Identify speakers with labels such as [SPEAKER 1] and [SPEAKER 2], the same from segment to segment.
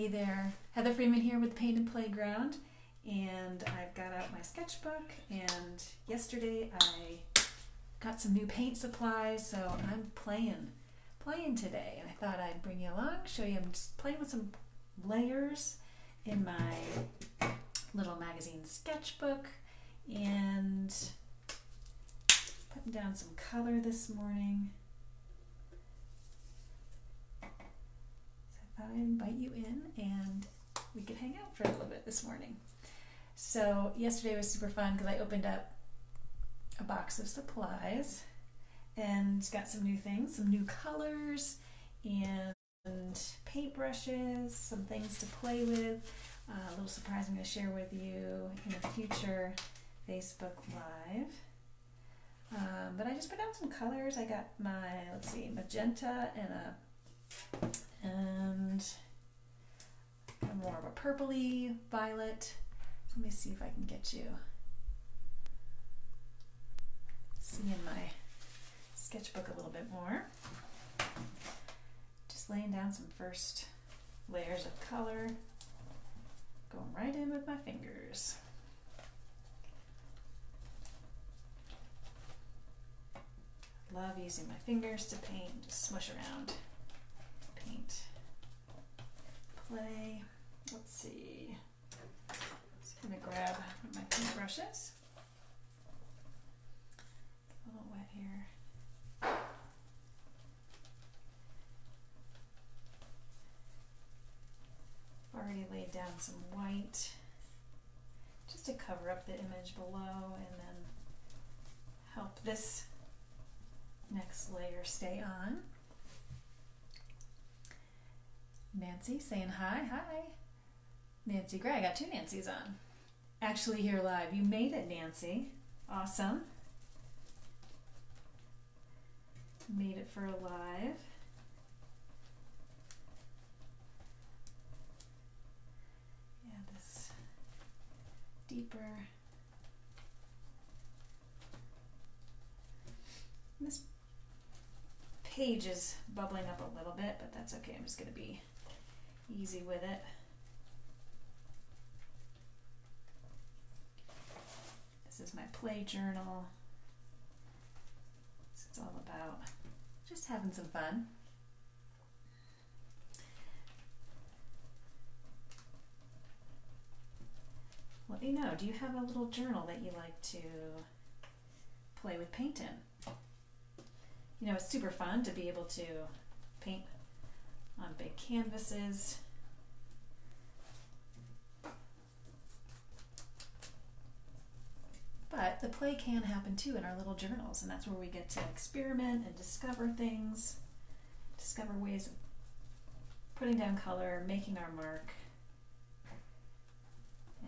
[SPEAKER 1] Hey there, Heather Freeman here with Painted Playground, and I've got out my sketchbook. And yesterday I got some new paint supplies, so I'm playing, playing today. And I thought I'd bring you along, show you. I'm just playing with some layers in my little magazine sketchbook, and putting down some color this morning. I'd invite you in and we could hang out for a little bit this morning. So, yesterday was super fun because I opened up a box of supplies and got some new things, some new colors and paintbrushes, some things to play with. Uh, a little surprise I'm going to share with you in a future Facebook Live. Um, but I just put down some colors. I got my, let's see, magenta and a and more of a purpley violet. Let me see if I can get you see in my sketchbook a little bit more. Just laying down some first layers of color, going right in with my fingers. Love using my fingers to paint, just smush around paint. Let's see. Just gonna grab my paintbrushes. A little wet here. Already laid down some white just to cover up the image below and then help this next layer stay on. Nancy saying hi, hi. Nancy Gray, I got two Nancy's on. Actually, here live. You made it, Nancy. Awesome. Made it for a live. Yeah, this deeper. This page is bubbling up a little bit, but that's okay. I'm just going to be easy with it. This is my play journal. It's all about just having some fun. Let me know, do you have a little journal that you like to play with paint in? You know, it's super fun to be able to paint on big canvases. But the play can happen too in our little journals, and that's where we get to experiment and discover things, discover ways of putting down color, making our mark.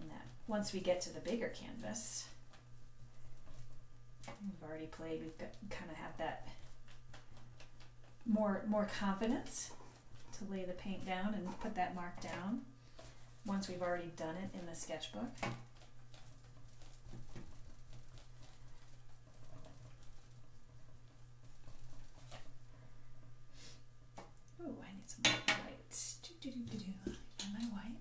[SPEAKER 1] And that once we get to the bigger canvas, we've already played, we've got kind of have that more more confidence to lay the paint down and put that mark down once we've already done it in the sketchbook. Oh, I need some white. Do, do, do, do, do. my white.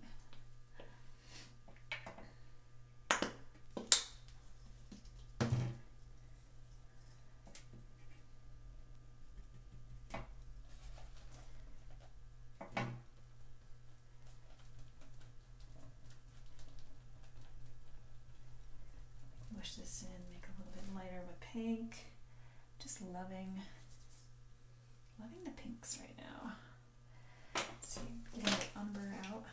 [SPEAKER 1] Push this in, make a little bit lighter of a pink. Loving, loving the pinks right now. Let's see, getting the umber out.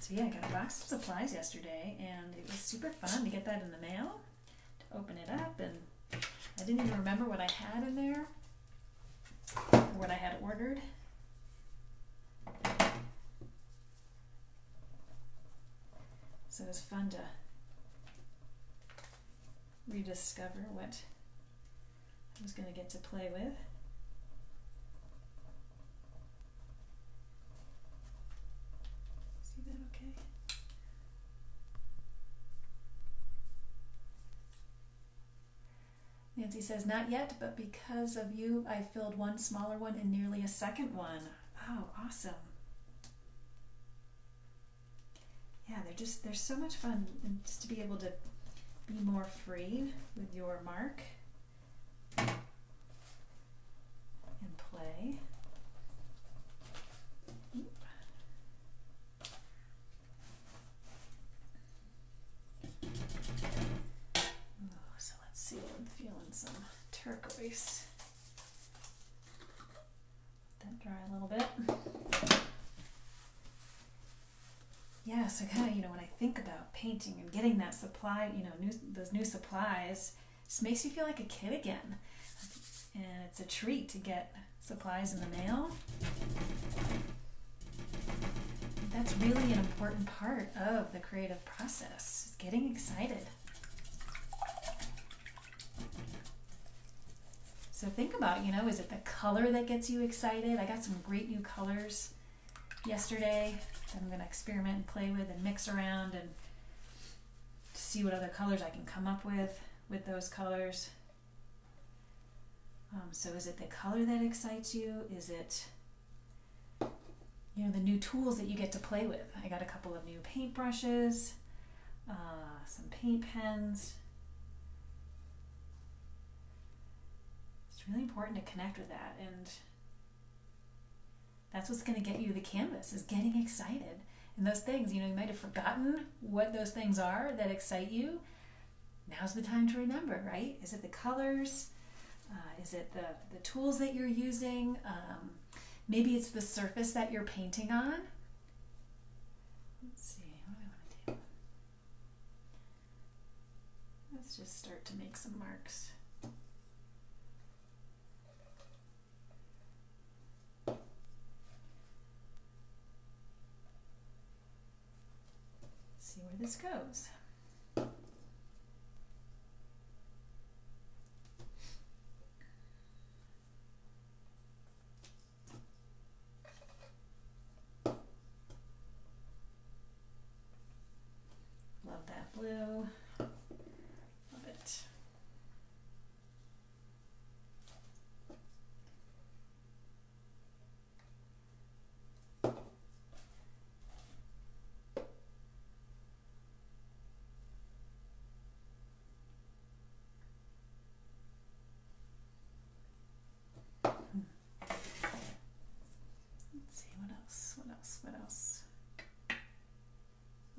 [SPEAKER 1] So yeah, I got a box of supplies yesterday, and it was super fun to get that in the mail, to open it up, and I didn't even remember what I had in there, or what I had ordered. So it was fun to rediscover what I was going to get to play with. See that okay? Nancy says, Not yet, but because of you, I filled one smaller one and nearly a second one. Oh, awesome. Yeah, they're just, they're so much fun and just to be able to be more free with your mark and play. So let's see, I'm feeling some turquoise. Let that dry a little bit. Yeah, so kind of, you know, when I think about painting and getting that supply, you know, new, those new supplies, just makes you feel like a kid again. And it's a treat to get supplies in the mail. That's really an important part of the creative process, is getting excited. So think about, you know, is it the color that gets you excited? I got some great new colors yesterday that I'm going to experiment and play with and mix around and see what other colors I can come up with with those colors. Um, so is it the color that excites you? Is it you know the new tools that you get to play with? I got a couple of new paint brushes, uh, some paint pens, It's really important to connect with that and that's what's going to get you the canvas is getting excited. And those things you know you might have forgotten what those things are that excite you. Now's the time to remember right? Is it the colors? Uh, is it the, the tools that you're using? Um, maybe it's the surface that you're painting on. Let's see what do i want to do? Let's just start to make some marks see where this goes. Love that blue.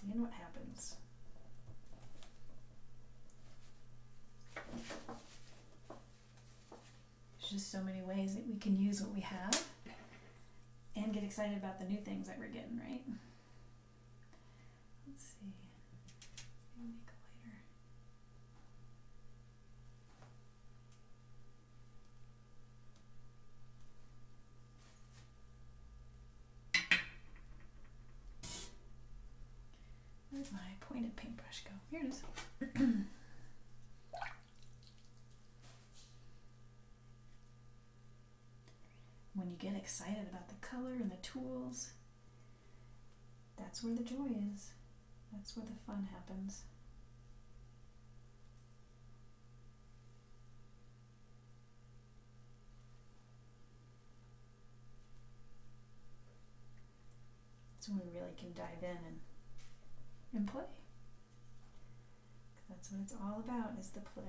[SPEAKER 1] Seeing what happens. There's just so many ways that we can use what we have and get excited about the new things that we're getting, right? Let's see. Where'd my pointed paintbrush go? Here it is. when you get excited about the color and the tools, that's where the joy is. That's where the fun happens. That's when we really can dive in and and play. That's what it's all about is the play.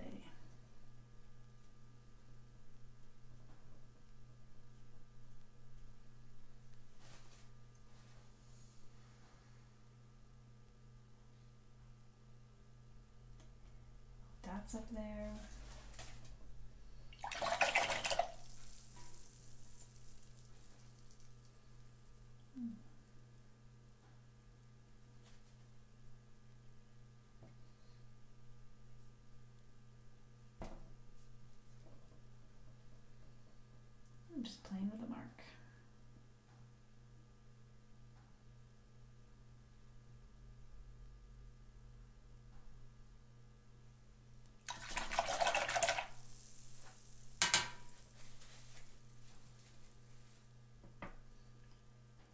[SPEAKER 1] Dots up there. I'm just playing with the mark.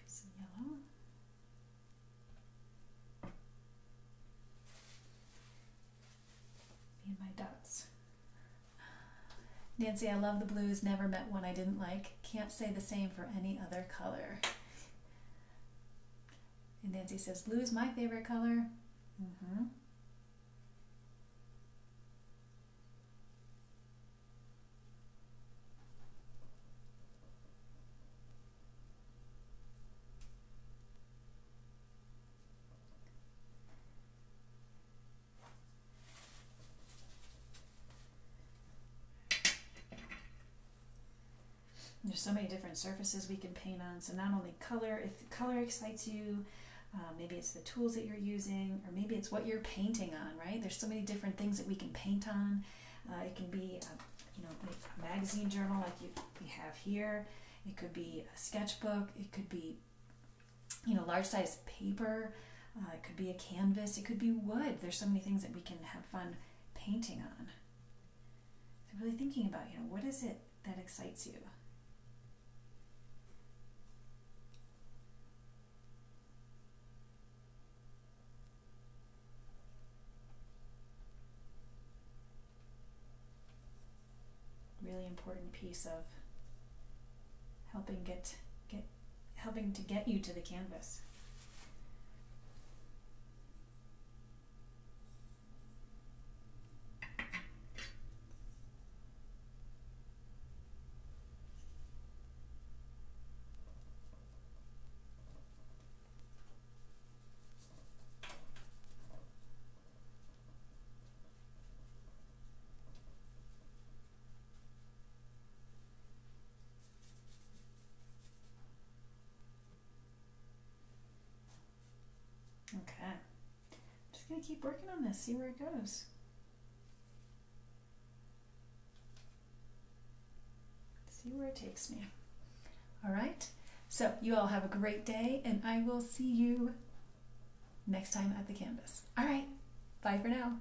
[SPEAKER 1] Some yellow. Me and my dots. Nancy, I love the blues. Never met one I didn't like. Can't say the same for any other color. And Nancy says, Blue is my favorite color. Mm-hmm. There's so many different surfaces we can paint on. So not only color, if color excites you, uh, maybe it's the tools that you're using, or maybe it's what you're painting on. Right? There's so many different things that we can paint on. Uh, it can be, a, you know, a magazine journal like you, we have here. It could be a sketchbook. It could be, you know, large size paper. Uh, it could be a canvas. It could be wood. There's so many things that we can have fun painting on. So really thinking about, you know, what is it that excites you? really important piece of helping get get helping to get you to the canvas. Okay. Just gonna keep working on this, see where it goes. See where it takes me. All right. So you all have a great day, and I will see you next time at the canvas. All right. Bye for now.